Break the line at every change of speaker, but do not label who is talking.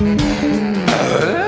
Huh? Ờ?